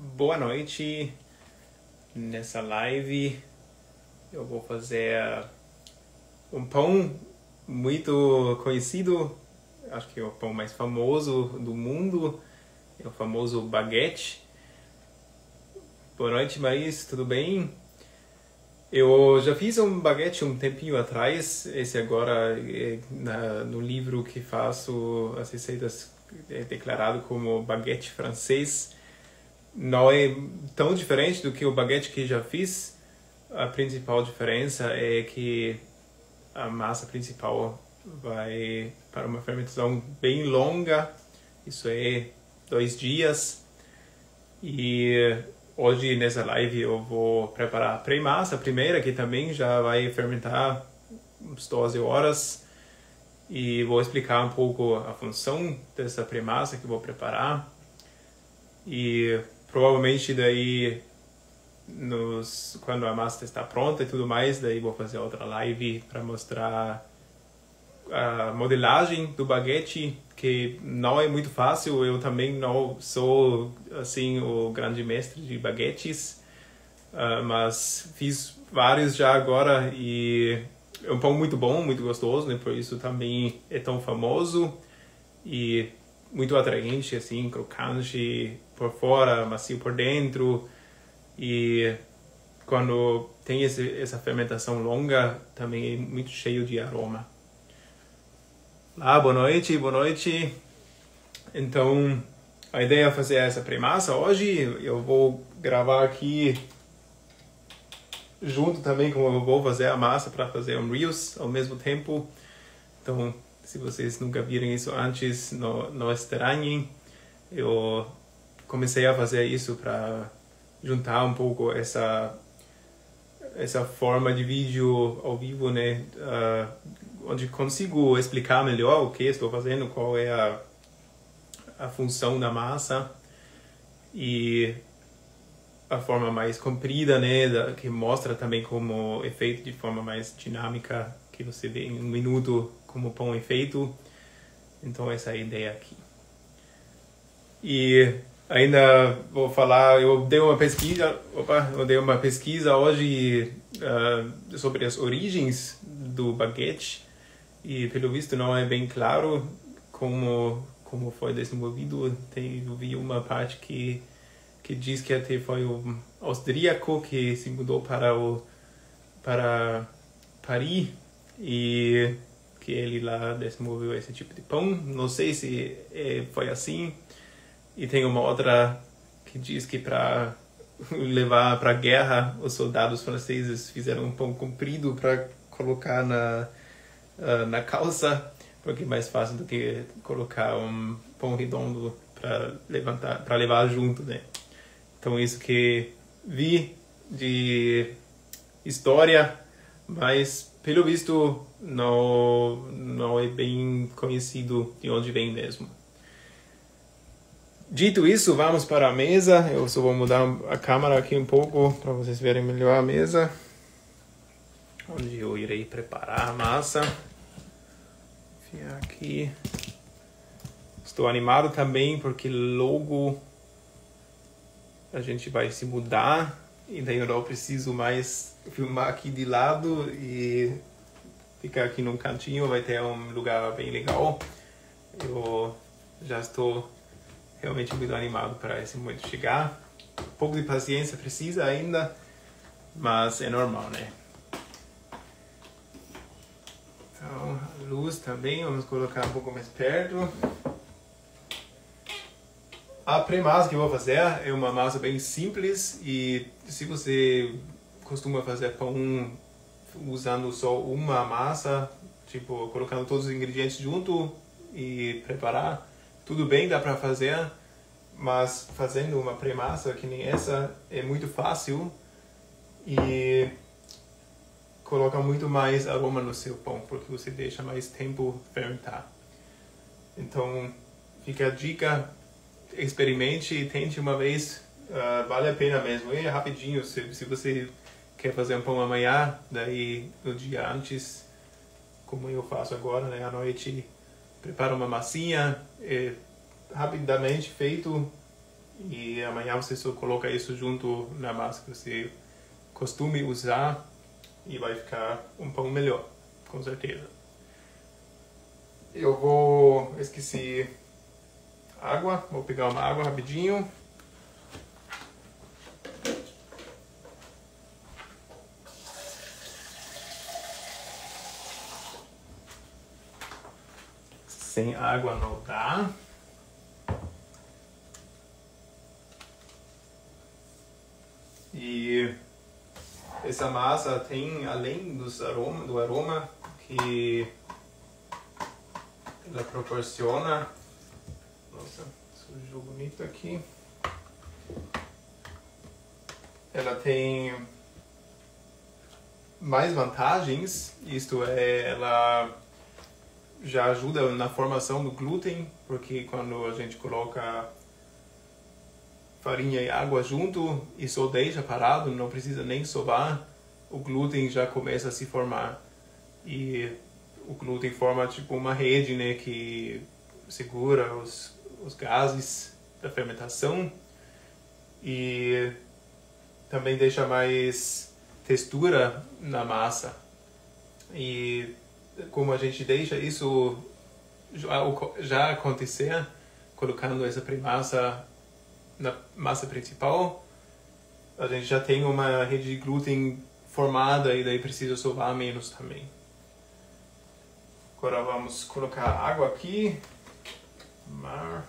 Boa noite. Nessa live eu vou fazer um pão muito conhecido, acho que é o pão mais famoso do mundo, é o famoso baguete. Boa noite, Maís, tudo bem? Eu já fiz um baguete um tempinho atrás, esse agora é na, no livro que faço as receitas é declarado como baguete francês. Não é tão diferente do que o baguete que já fiz. A principal diferença é que a massa principal vai para uma fermentação bem longa, isso é dois dias. E hoje nessa live eu vou preparar a pré-massa primeira, que também já vai fermentar uns 12 horas. E vou explicar um pouco a função dessa pré-massa que vou preparar. E provavelmente daí nos, quando a massa está pronta e tudo mais, daí vou fazer outra live para mostrar a modelagem do baguete, que não é muito fácil. Eu também não sou assim o grande mestre de baguetes, uh, mas fiz vários já agora e é um pão muito bom, muito gostoso, né? Por isso também é tão famoso e muito atraente, assim, crocante por fora, macio por dentro. E quando tem esse, essa fermentação longa, também é muito cheio de aroma. Ah, boa noite, boa noite. Então, a ideia é fazer essa premassa hoje. Eu vou gravar aqui junto também como eu vou fazer a massa para fazer um Reels ao mesmo tempo. Então, se vocês nunca viram isso antes, não, não estranhem. Eu comecei a fazer isso para juntar um pouco essa essa forma de vídeo ao vivo, né, uh, onde consigo explicar melhor o que estou fazendo, qual é a a função da massa e a forma mais comprida, né, da, que mostra também como efeito de forma mais dinâmica, que você vê em um minuto como pão é feito. Então essa é a ideia aqui. E ainda vou falar, eu dei uma pesquisa, opa, eu dei uma pesquisa hoje uh, sobre as origens do baguete e pelo visto não é bem claro como como foi desenvolvido. Tem, eu vi uma parte que que diz que até foi o austríaco que se mudou para o para Paris e que ele lá desenvolveu esse tipo de pão. Não sei se é, foi assim. E tem uma outra que diz que para levar para a guerra os soldados franceses fizeram um pão comprido para colocar na uh, na calça porque é mais fácil do que colocar um pão redondo para levantar para levar junto, né? Então, isso que vi de história, mas pelo visto não, não é bem conhecido de onde vem mesmo. Dito isso, vamos para a mesa. Eu só vou mudar a câmera aqui um pouco para vocês verem melhor a mesa. Onde eu irei preparar a massa. Enfiar aqui. Estou animado também porque logo a gente vai se mudar e daí eu não preciso mais filmar aqui de lado e ficar aqui num cantinho, vai ter um lugar bem legal. Eu já estou realmente muito animado para esse momento chegar. Um pouco de paciência precisa ainda, mas é normal, né? Então, a luz também, vamos colocar um pouco mais perto. A pré-massa que eu vou fazer é uma massa bem simples e se você costuma fazer pão usando só uma massa, tipo colocando todos os ingredientes junto e preparar, tudo bem, dá para fazer, mas fazendo uma pré-massa que nem essa é muito fácil e coloca muito mais aroma no seu pão, porque você deixa mais tempo fermentar. Então, fica a dica experimente tente uma vez, uh, vale a pena mesmo. É rapidinho, se, se você quer fazer um pão amanhã, daí no dia antes, como eu faço agora, né, à noite, prepara uma massinha, é rapidamente feito e amanhã você só coloca isso junto na massa que você costume usar e vai ficar um pão melhor, com certeza. Eu vou esqueci água, vou pegar uma água rapidinho. Sem água não dá. E essa massa tem, além dos aroma, do aroma que ela proporciona. Nossa, sujou bonito aqui. Ela tem mais vantagens, isto é, ela já ajuda na formação do glúten, porque quando a gente coloca farinha e água junto e só deixa parado, não precisa nem sovar, o glúten já começa a se formar. E o glúten forma tipo uma rede, né, que segura os, os gases da fermentação e também deixa mais textura na massa. E como a gente deixa isso já, acontecer, colocando essa primassa na massa principal, a gente já tem uma rede de glúten formada e daí precisa sovar menos também. Agora vamos colocar água aqui. Mar.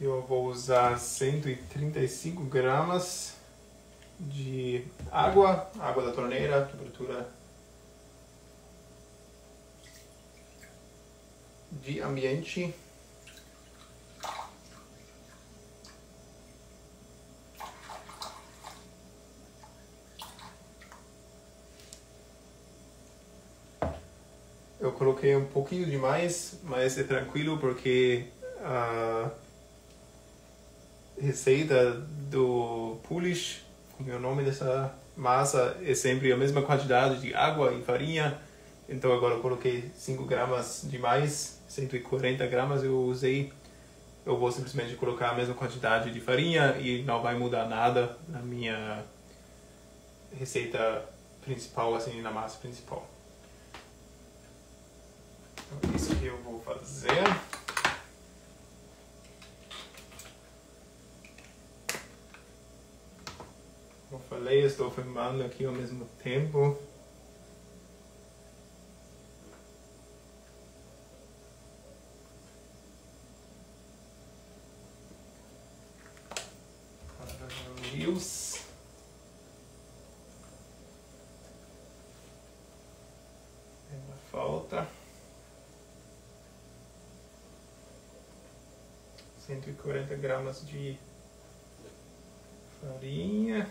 Eu vou usar 135 gramas de água, água da torneira, temperatura de ambiente. Eu coloquei um pouquinho demais, mas é tranquilo porque a receita do Polish, é o nome dessa massa, é sempre a mesma quantidade de água e farinha. Então agora eu coloquei 5 gramas de mais, 140 gramas eu usei. Eu vou simplesmente colocar a mesma quantidade de farinha e não vai mudar nada na minha receita principal, assim, na massa principal. Então, isso que eu vou fazer. Como estou filmando aqui ao mesmo tempo. Reels. Ainda falta. 140 gramas de farinha.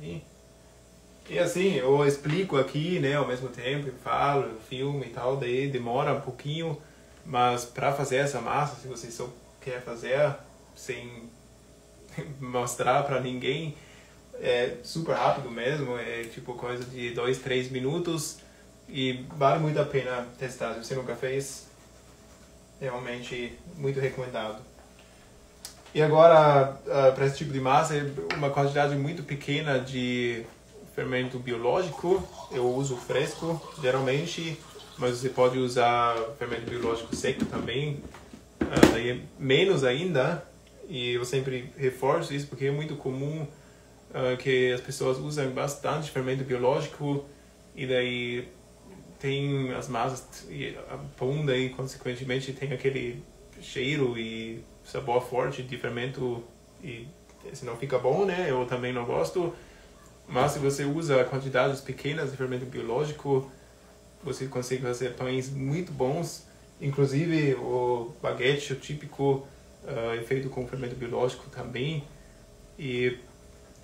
E, e assim, eu explico aqui, né, ao mesmo tempo, falo, eu filmo e tal, daí demora um pouquinho, mas para fazer essa massa, se você só quer fazer sem mostrar para ninguém, é super rápido mesmo, é tipo coisa de 2, 3 minutos e vale muito a pena testar. Se você nunca fez, realmente muito recomendado. E agora, uh, para esse tipo de massa, é uma quantidade muito pequena de fermento biológico. Eu uso fresco, geralmente, mas você pode usar fermento biológico seco também. Uh, daí é menos ainda. E eu sempre reforço isso porque é muito comum uh, que as pessoas usam bastante fermento biológico e daí tem as massas e a bunda e consequentemente tem aquele cheiro e sabor forte de fermento e se não fica bom, né? Eu também não gosto. Mas se você usa quantidades pequenas de fermento biológico, você consegue fazer pães muito bons. Inclusive o baguete o típico uh, é feito com fermento biológico também. E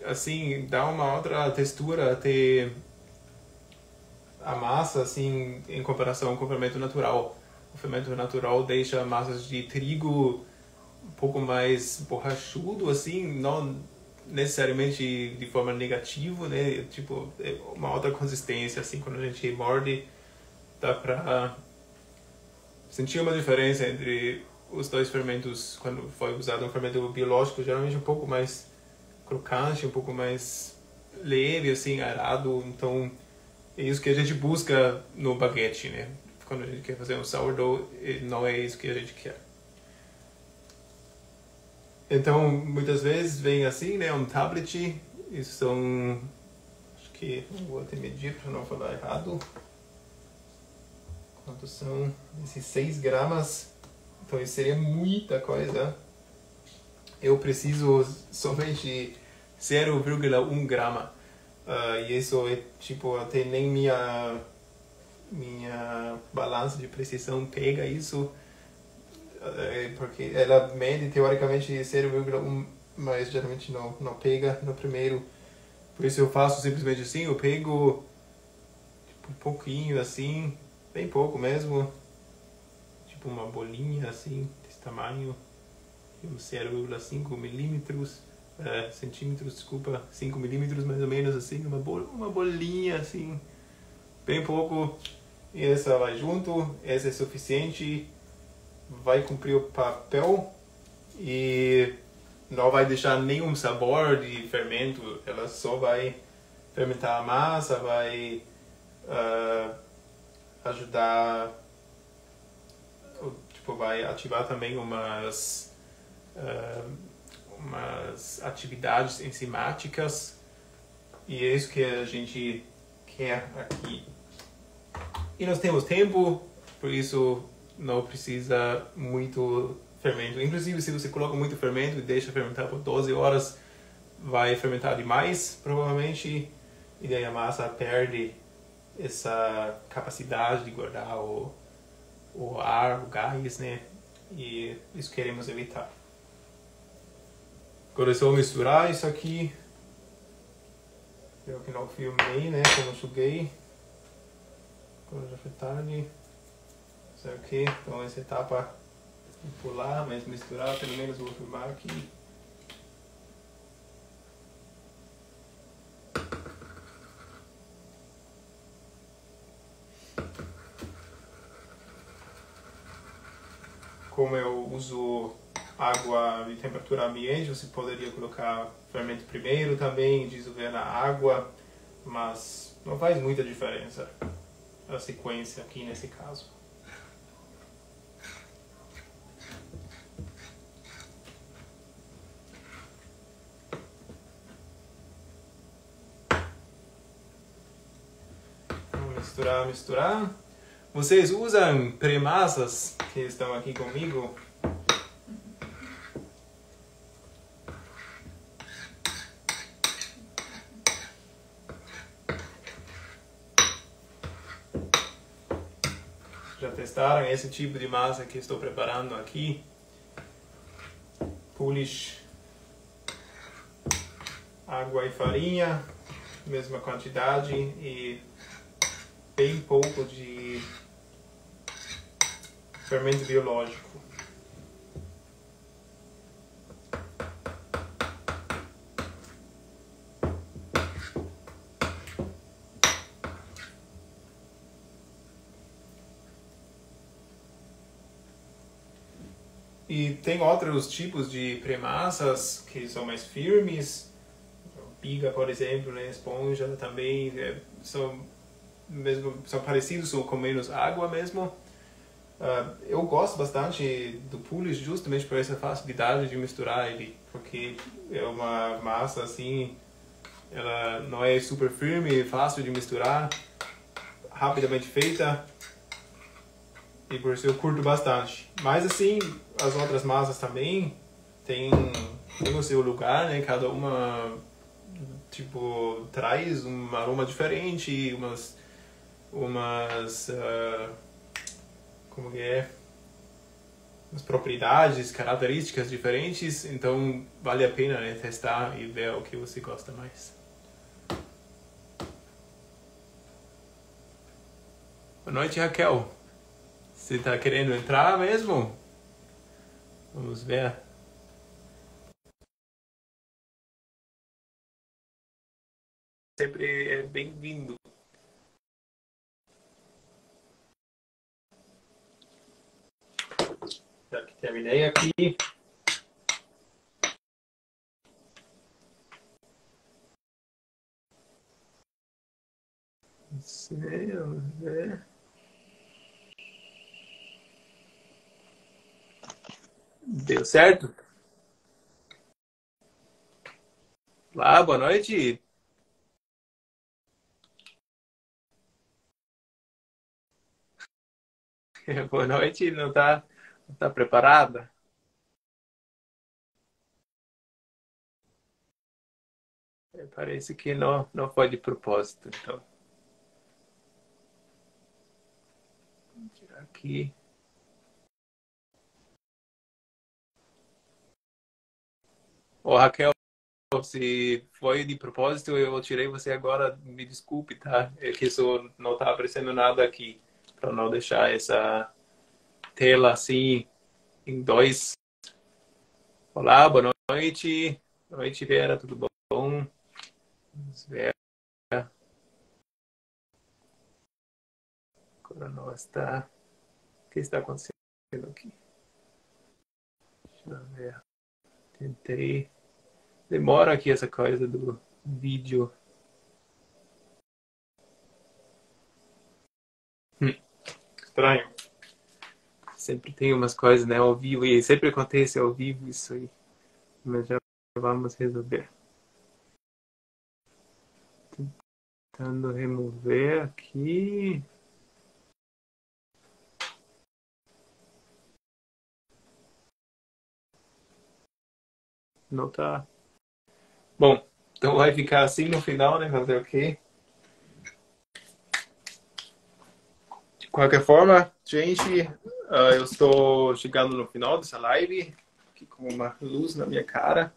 assim, dá uma outra textura até a massa, assim, em comparação com o fermento natural. O fermento natural deixa massas de trigo um pouco mais borrachudo, assim, não necessariamente de forma negativa, né? Tipo, é uma outra consistência, assim, quando a gente morde, dá para sentir uma diferença entre os dois fermentos quando foi usado um fermento biológico, geralmente um pouco mais crocante, um pouco mais leve, assim, arado. Então, é isso que a gente busca no baguete, né? Quando a gente quer fazer um sourdough, não é isso que a gente quer. Então, muitas vezes vem assim, né? Um tablet. Isso são. Acho que. Vou até medir para não falar errado. Quantos são? Esses 6 gramas. Então, isso seria muita coisa. Eu preciso somente 0,1 grama. Uh, e isso é tipo, até nem minha, minha balança de precisão pega isso. Uh, porque ela mede teoricamente 0,1, mas geralmente não, não pega no primeiro. Por isso eu faço simplesmente assim, eu pego tipo, um pouquinho assim, bem pouco mesmo. Tipo uma bolinha assim, desse tamanho, 0,5 milímetros é, centímetros, desculpa, 5 milímetros mais ou menos, assim, uma, bol uma bolinha, assim, bem pouco. E essa vai junto, essa é suficiente, vai cumprir o papel e não vai deixar nenhum sabor de fermento, ela só vai fermentar a massa, vai uh, ajudar, tipo, vai ativar também umas uh, umas atividades enzimáticas e é isso que a gente quer aqui. E nós temos tempo, por isso não precisa muito fermento. Inclusive, se você coloca muito fermento e deixa fermentar por 12 horas, vai fermentar demais, provavelmente, e daí a massa perde essa capacidade de guardar o, o ar, o gás, né? E isso queremos evitar. Agora é só misturar isso aqui. Eu que não filmei, né? Como eu joguei. Agora já foi tarde. Isso aqui. Então essa etapa vou pular, mas misturar pelo menos vou filmar aqui. Como eu uso água de temperatura ambiente, você poderia colocar fermento primeiro também, dissolver na água, mas não faz muita diferença a sequência aqui nesse caso. Vamos misturar, misturar. Vocês usam premassas que estão aqui comigo? testaram esse tipo de massa que estou preparando aqui. Polish, água e farinha, mesma quantidade e bem pouco de fermento biológico. E tem outros tipos de premassas que são mais firmes, piga, por exemplo, né, esponja também, é, são, mesmo, são parecidos ou com menos água mesmo. Uh, eu gosto bastante do Polish justamente por essa facilidade de misturar ele, porque é uma massa assim, ela não é super firme, fácil de misturar, rapidamente feita, e por isso eu curto bastante. Mas assim, as outras massas também tem, tem o seu lugar, né? Cada uma tipo traz um aroma diferente, umas umas uh, como que é umas propriedades, características diferentes, então vale a pena né, testar e ver o que você gosta mais. Boa noite, Raquel. Você está querendo entrar mesmo? Vamos ver. Sempre é bem-vindo. Já que terminei aqui. Sei, vamos ver. Deu certo? Olá, boa noite. Boa noite, não está tá preparada? É, parece que não, não foi de propósito, então. Vou tirar aqui. Ô, Raquel, se foi de propósito, eu tirei você agora, me desculpe, tá? É que isso não tá aparecendo nada aqui, para não deixar essa tela assim em dois. Olá, boa noite. Boa noite, Vera, tudo bom? Vamos ver. Agora não está. O que está acontecendo aqui? Deixa eu ver. Tentei. Demora aqui essa coisa do vídeo. Hum, estranho. Sempre tem umas coisas, né, ao vivo, e sempre acontece ao vivo isso aí. Mas já vamos resolver. Tentando remover aqui. Não tá Bom, então vai ficar assim no final, né? Fazer o quê? De qualquer forma, gente, uh, eu estou chegando no final dessa live, aqui com uma luz na minha cara.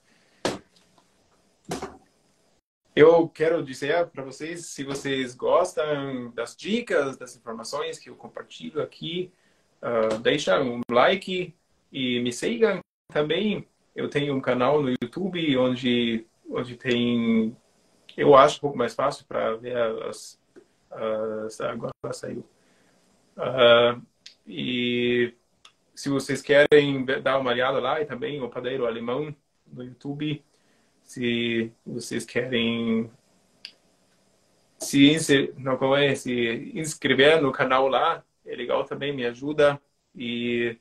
Eu quero dizer para vocês, se vocês gostam das dicas, das informações que eu compartilho aqui, uh, deixa um like e me sigam também. Eu tenho um canal no YouTube onde onde tem, eu acho um pouco mais fácil para ver as, as agora saiu. Uh, e se vocês querem dar uma olhada lá e também o Padeiro Alemão no YouTube, se vocês querem se, não, é, se inscrever no canal lá, é legal também, me ajuda. E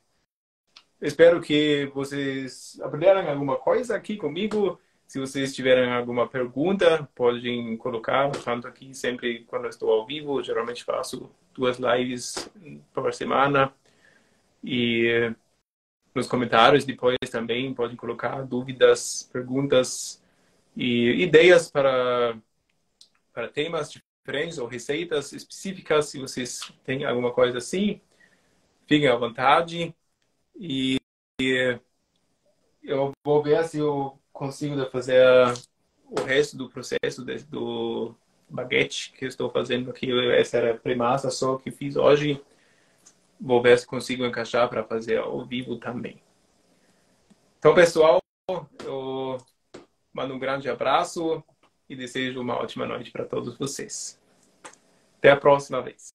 espero que vocês aprenderam alguma coisa aqui comigo. Se vocês tiverem alguma pergunta, podem colocar, tanto aqui sempre quando estou ao vivo, geralmente faço duas lives por semana. E nos comentários depois também podem colocar dúvidas, perguntas e ideias para, para temas diferentes ou receitas específicas. Se vocês têm alguma coisa assim, fiquem à vontade. E eu vou ver se eu consigo fazer o resto do processo de, do baguete que estou fazendo aqui. Essa era a primassa só que fiz hoje. Vou ver se consigo encaixar para fazer ao vivo também. Então, pessoal, eu mando um grande abraço e desejo uma ótima noite para todos vocês. Até a próxima vez.